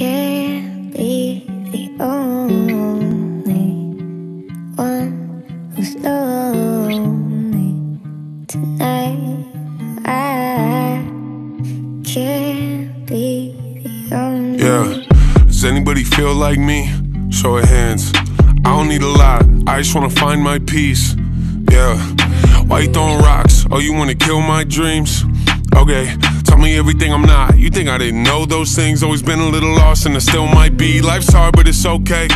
can't be the only one who's lonely tonight. Yeah. Does anybody feel like me? Show of hands. I don't need a lot. I just wanna find my peace. Yeah. Why you throwing rocks? Oh, you wanna kill my dreams? Okay, me everything I'm not. You think I didn't know those things? Always been a little lost and I still might be. Life's hard, but it's okay.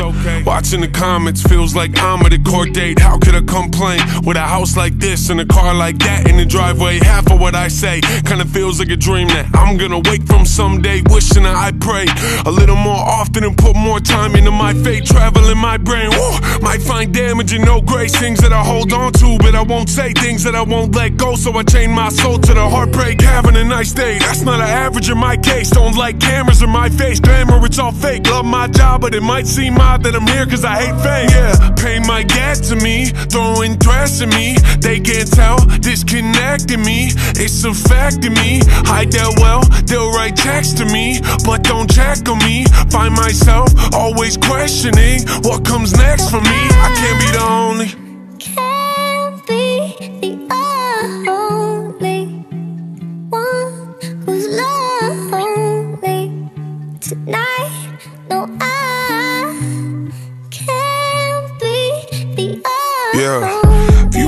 Watching the comments feels like I'm at a court date. How could I complain with a house like this and a car like that in the driveway? Half of what I say kinda feels like a dream that I'm gonna wake from someday. Wishing that I pray a little more often and put more time into my fate. Traveling my brain, Woo! might find damage and no grace. Things that I hold on to, but I won't say things that I won't let go. So I chain my soul to the heartbreak having a nice day. That's not an average in my case. Don't like cameras in my face. Glamour, it's all fake. Love my job, but it might seem odd that I'm here cause I hate fame. Yeah, pay my gas to me, throwing trash at me. They can't tell, disconnecting me. It's a fact in me. Hide that well, they'll write text to me, but don't check on me. Find myself always questioning what comes next for me. I can't be the only. Can't be the only Yeah.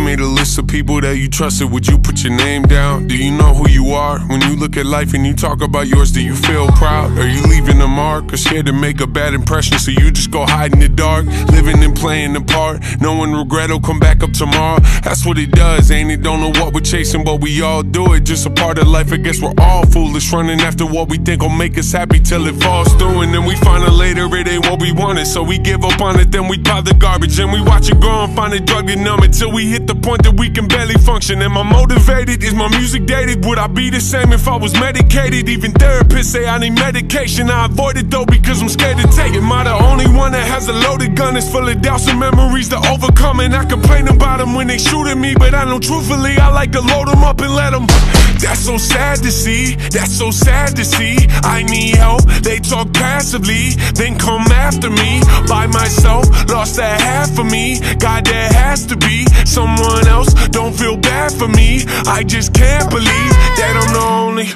Made a list of people that you trusted, would you put your name down? Do you know who you are? When you look at life and you talk about yours, do you feel proud? Are you leaving a mark or scared to make a bad impression? So you just go hide in the dark, living and playing the part. Knowing regret will come back up tomorrow. That's what it does, ain't it? Don't know what we're chasing, but we all do it. Just a part of life, I guess we're all foolish. Running after what we think will make us happy till it falls through. And then we find out later it ain't what we wanted. So we give up on it, then we pile the garbage. And we watch it grow and find a drug to numb it till we hit the point that we can barely function. Am I motivated? Is my music dated? Would I be the same if I was medicated? Even therapists say I need medication. I avoid it though because I'm scared to take it. Am I the only one that has a loaded gun? It's full of doubts and memories to overcome. And I complain about them when they shoot at me. But I know truthfully, I like to load them up and let them. That's so sad to see. That's so sad to see. I need help. They talk passively, then come after me. By myself, lost that half of me. God, there has to be someone else. Don't feel bad for me. I just can't believe that I'm the only.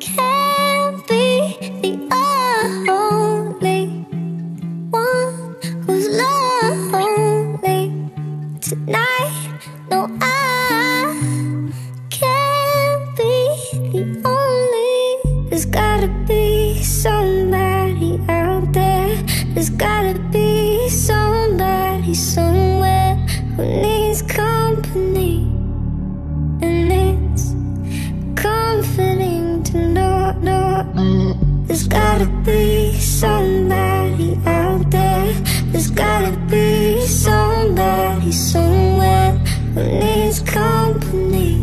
Can't be the only one who's lonely tonight. No, I can't be the only. There's gotta be somebody out there. There's gotta be somebody somewhere who needs company. And it's comforting to know, know There's gotta be somebody out there There's gotta be somebody somewhere Who needs company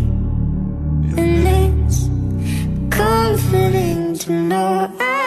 And it's comforting to know I